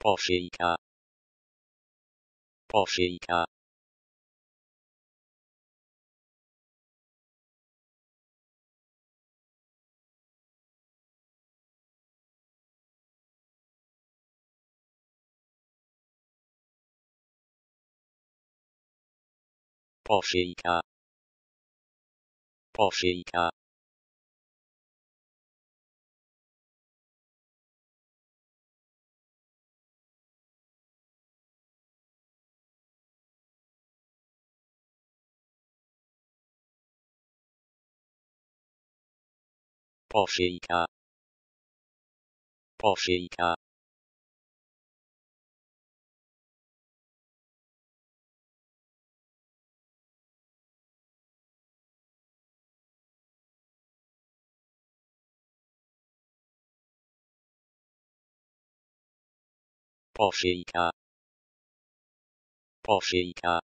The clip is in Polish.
Poszyjka. Poszyjka. Poszyjka. Poszyjka. Poszyjka. Poszyjka. Poszyjka. Poszyjka.